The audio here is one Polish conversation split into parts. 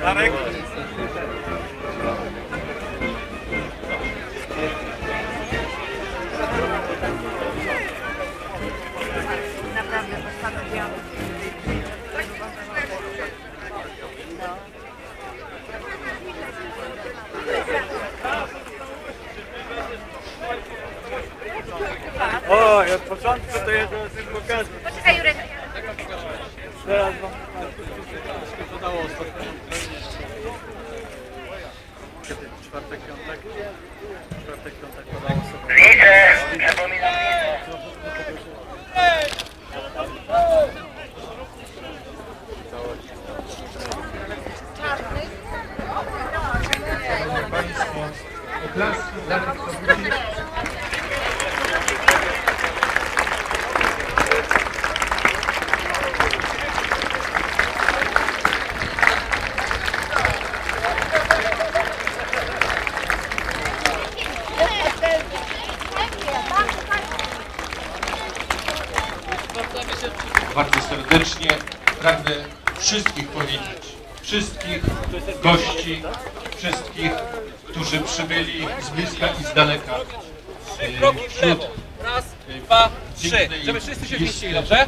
Darek? O, i od początku to jest ten pokaz. Poczekaj Jurek. Teraz wam czwartek, piątek. Czwartek, piątek podało Bardzo serdecznie pragnę wszystkich powitać. Wszystkich gości, wszystkich, którzy przybyli z bliska i z daleka. Trzy kroki w lewo. Raz, dwa, trzy. Żeby wszyscy się zmieścili, dobrze? e,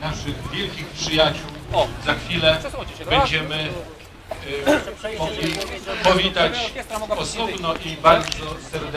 Naszych wielkich przyjaciół. O. Za chwilę będziemy e, mogli powitać osobno i bardzo serdecznie.